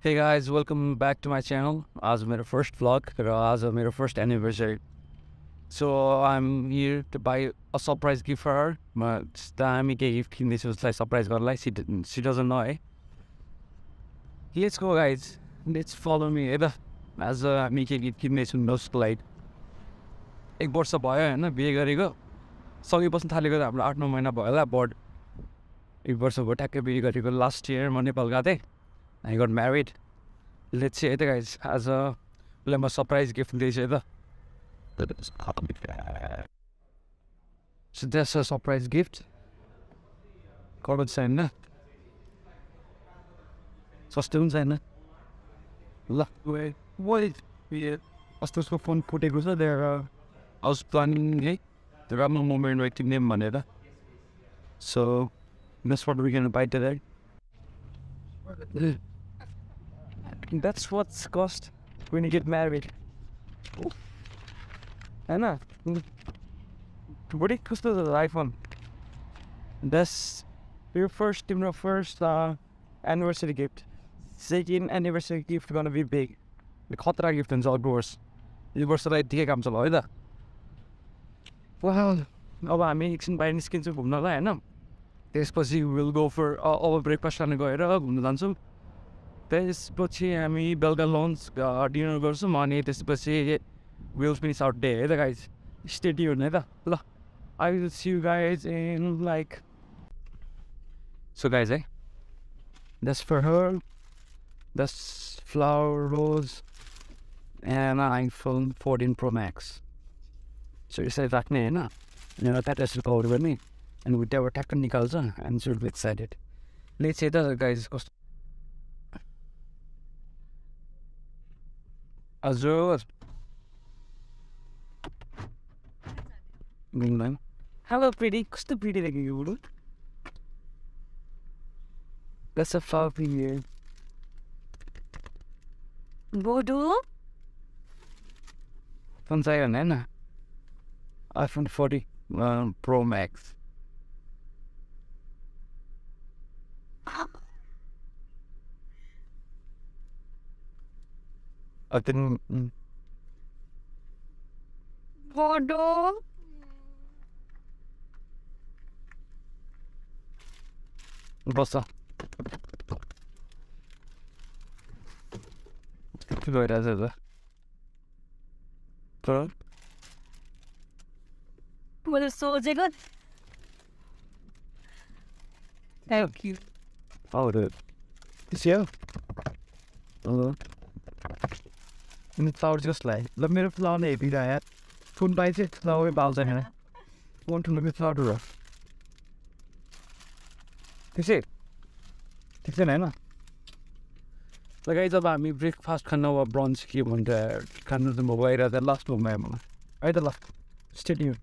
Hey guys, welcome back to my channel. आज मेरो first vlog र आज मेरो first anniversary so I'm here to buy a surprise gift म दामी केही गिफ्ट किन्दैछु उसलाई सरप्राइज गर्नलाई सी सी डजन न है let's go guys let's follow me है त आज हामी केही गिफ्ट किन्दैछौँ उसको लागि एक वर्ष भयो होइन बिहे गरेको सँगै बस्नु थालेको हाम्रो आठ नौ महिना भयो होला बर्ड एक वर्ष भयो ट्याक्कै बिहे गरेको लास्ट इयर म नेपाल गएको थिएँ I got married. Let's see, guys. As a उसलाई म सरप्राइज गिफ्ट दिएछु है त So that's a surprise gift. गरम छैन सस्तो पनि छैन ल अस्ति उसको फोन फुटेको छ त्यहाँ हाउस प्लानिङ है त्यो राम्रो मोमेन्ट राइटिङ नेम भनेर so that's what we're gonna buy today. That's what's cost when you get married. होइन बढी कस्तो छ आइफोन दस यो फर्स्ट तिम्रो first anniversary gift second anniversary gift गर्न बी बिग खतरा गिफ्ट हुन्छ अर्को वर्ष यो वर्षलाई यत्तिकै काम छ है त अब हामी एकछिन बाहिर निस्किन्छौँ घुम्नलाई होइन त्यसपछि विल गो फर अब ब्रेकफास्ट खानु गएर घुम्न जान्छौँ त्यसपछि हामी बेलुका लन्च डिनर गर्छौँ अनि त्यसपछि विल फिनिस आउट डे है त गाइज स्टेडी हुने है त। ल I will see you guys in like so guys है this for her this flower rose and iPhone fourteen Pro Max so यसरी राख्ने होइन अनि एउटा प्याटेस कभर गर्ने अनि त्यहाँबाट ट्याक्क निकाल्छ एन्ड सुड एक्साइटेड ले चाहिँ त गाइज कस्तो हजुर घुम्दैन हेलो प्रिडी कस्तो प्रिडी देखेको बुढो That's a flower here. Bodo phone चाहियो I didn't. Mm. Pardon? Bossa. Tu dois ir à Zeza. Pardon? What is so good? Thank you. Oh, the. It's you. Hello. अनि फ्लावर चाहिँ कसलाई ल मेरो फ्लावर नै हेपिरहेको यार फोन पाइ चाहिँ फ्लावरै पाल्छ होइन फोन ठुलो मेरो फ्लावर त्यसै ठिक छैन होइन लगाइ जब हामी ब्रेकफास्ट खान वा ब्रन्च के भन्छ खानु त म गएर त लास्ट मोमा मलाई है त ल स्टेडियम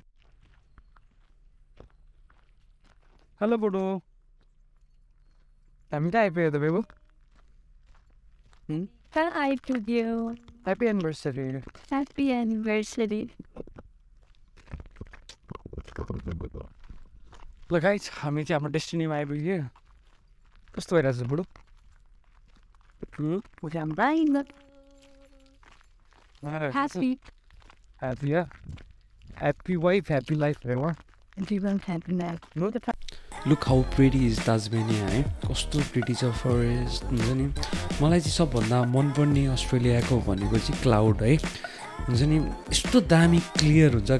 हेलो बुढो हामी कहाँ आइपुग्यो त बेबु Can happy anniversary Happy anniversary. ल गाइज हामी चाहिँ हाम्रो डेस्टिनीमा आइपुग्यो कस्तो भइरहेको छ बुढो I'm buying the happy. Happy happy wife happy life happy. Look how pretty is Tasmania है कस्तो प्रिटी छ फरेस्ट हुन्छ नि? मलाई चाहिँ सबभन्दा मनपर्ने अस्ट्रेलियाको भनेको चाहिँ क्लाउड है। हुन्छ नि? यस्तो दामी क्लियर हुन्छ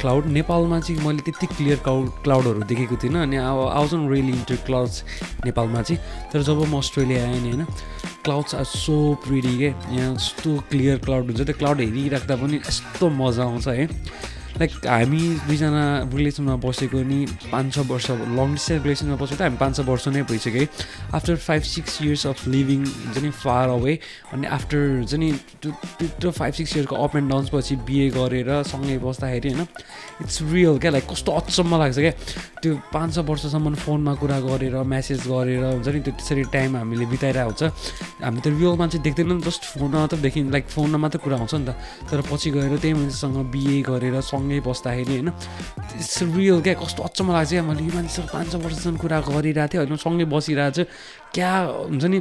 क्लाउड नेपालमा चाहिँ मैले त्यति क्लियर क्लाउड क्लाउडहरू देखेको थिइनँ अनि अब आउँछन् रियली इन्टर क्लाउड्स नेपालमा चाहिँ। तर जब म अस्ट्रेलिया आएँ नि होइन क्लाउड्स आर सो प्रिटी के। यहाँ यस्तो क्लियर क्लाउड हुन्छ। त्यो क्लाउड हेरिराख्दा पनि यस्तो मजा आउँछ है। लाइक हामी दुईजना रिलेसनमा बसेको नि पाँच छ वर्ष लङ डिस्टेन्स रिलेसनमा बसेको त हामी पाँच छ वर्ष नै भइसक्यो है after five six years of living हुन्छ नि फार अवे अनि आफ्टर हुन्छ नि त्यो फाइभ सिक्स इयर्सको अप एन्ड डाउन्स पछि बिए गरेर सँगै बस्दाखेरि होइन इट्स रियल क्या लाइक कस्तो अचम्म लाग्छ क्या। त्यो पाँच छ वर्षसम्म फोनमा कुरा गरेर म्यासेज गरेर हुन्छ नि त्यो त्यसरी टाइम हामीले बिताइरहेको हुन्छ। हामी त रियलमा चाहिँ देख्दैनौँ जस्ट फोनमा मात्र देखि लाइक फोनमा मात्र कुरा आउँछ नि त। तर पछि गएर त्यही मान्छेसँग बिए गरेर सँगै सँगै बस्दाखेरि होइन इट्स रियल क्या कस्तो अचम्म लाग्छ क्या मैले यो मान्छेसँग पाँच छ वर्षसम्म कुरा गरिरहेको थिएँ होइन सँगै बसिरहेको छ। क्या हुन्छ नि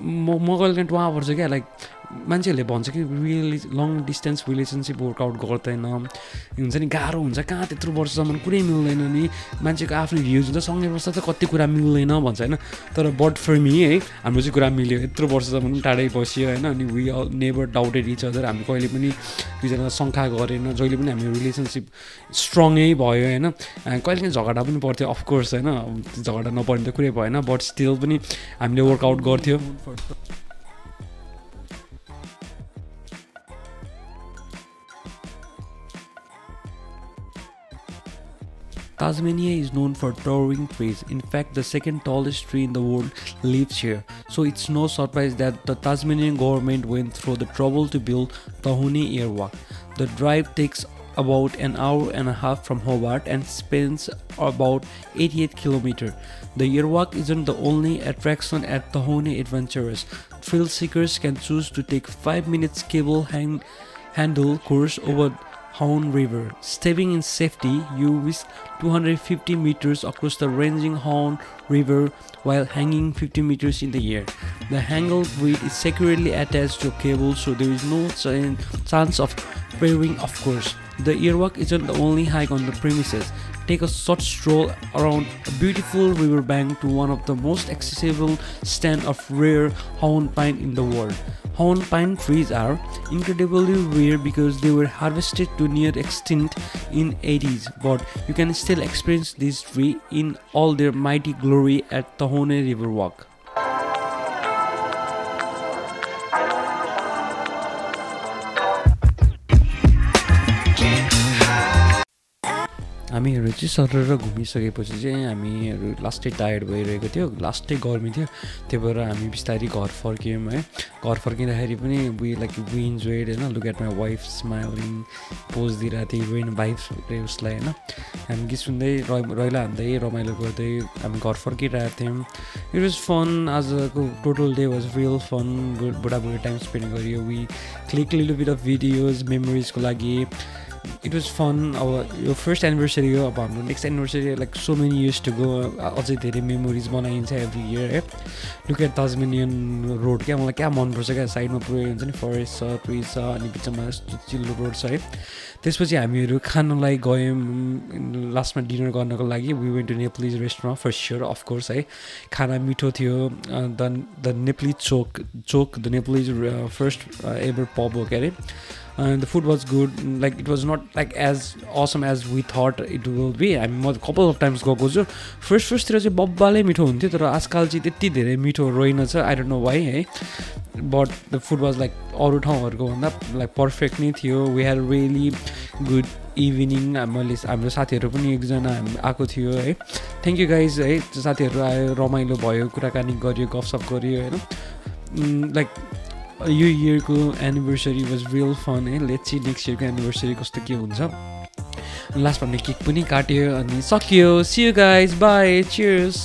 म म कहिले काहीँ टुवा पर्छ क्या लाइक मान्छेहरूले भन्छ कि really long distance relationship work out गर्दैन। हुन्छ नि गाह्रो हुन्छ। कहाँ त्यत्रो वर्षसम्म कुरै मिल्दैन नि। मान्छेको आफ्नो भ्युज हुन्छ सँगै बस्दा त कति कुरा मिल्दैन भन्छ होइन? तर बट फर मी है हाम्रो चाहिँ कुरा मिल्यो। यत्रो वर्षसम्म पनि टाढै बस्यो होइन? अनि we never doubted each other हामी कहिले पनि दुईजना शङ्का गरेन। जहिले पनि हाम्रो रिलेसनसिप स्ट्रङै भयो होइन? कहिले काहीँ झगडा पनि पर्थ्यो अफकोर्स होइन? झगडा नपर्ने त कुरै भएन बट स्टिल पनि हामीले वर्कआउट गर्थ्यो। Tasmania is known for towering trees. In fact, the second tallest tree in the world lives here. So it's no surprise that the Tasmanian government went through the trouble to build Tahune Airwalk. The drive takes about an hour and a half from Hobart and spans about 88 kilometers. The Airwalk isn't the only attraction at Tahone Adventures. Thrill seekers can choose to take 5 minutes cable hang handle course over Hound River. Stepping in safety, you whisk 250 meters across the raging Hound River while hanging 50 meters in the air. The Hangle Bridge is securely attached to a cable so there is no chance of veering off course. The earwalk isn't the only hike on the premises. Take a short stroll around a beautiful riverbank to one of the most accessible stand of rare hound pine in the world. Hound pine trees are incredibly rare because they were harvested to near extinct in 80s, but you can still experience this tree in all their mighty glory at Tahone River चाहिँ सरर घुमिसकेपछि चाहिँ हामीहरू लास्टै tired भइरहेको थियो लास्टै गर्मी थियो। त्यही भएर हामी बिस्तारै घर फर्क्यौँ है। घर फर्किँदाखेरि पनि वी लाइक वी इन्जोयड होइन। Look at my wife smiling pose दिइरहेको थियो हिरोइन भाइफ उसलाई होइन। हामी गीत सुन्दै रैला हान्दै रमाइलो गर्दै हामी घर फर्किरहेको थियौँ। इट वाज फन आजको total day was real fun बुढाबुढी टाइम स्पेन्ड गरियो। We click little bit of videos मेमोरिजको लागि। इट वाज फन अब यो फर्स्ट एनिभर्सरी हो अब हाम्रो next anniversary like so many years to go अझै धेरै मेमोरिज बनाइन्छ एभ्री इयर है लुक एट ताजमेनियन रोड क्या मलाई क्या मनपर्छ क्या साइडमा पुरै हुन्छ नि फरेस्ट छ ट्री छ अनि बिचमा चिल्लो रोड छ है त्यसपछि हामीहरू खानलाई गयौँ लास्टमा डिनर गर्नको लागि we went to Nepalese restaurant first sure of course है खाना मिठो थियो the the Nepali Chowk Chowk the Nepalese first ever pub हो के अरे and the food was good. Like it was not like as awesome as we thought it will be. हामी म couple of times गएको छु first फर्स्टतिर चाहिँ बब्बालै मिठो हुन्थ्यो तर आजकल चाहिँ त्यति धेरै मिठो रहेनछ आई डोन्ट नो वाइ है but the food was like अरू ठाउँहरूको भन्दा लाइक पर्फेक्ट नै थियो we had really good evening मैले हाम्रो साथीहरू पनि एकजना हाम- आएको थियो है थ्याङ्क यू गाइज है साथीहरू आयो रमाइलो भयो कुराकानी गऱ्यो गफसप गऱ्यो होइन लाइक यो इयरको एनिभर्सरी वाज रियल फन है लेट्स सी नेक्स्ट इयरको एनिभर्सरी कस्तो के हुन्छ। लास्टमा हामीले केक पनि काट्यो अनि सकियो। See you guys bye cheers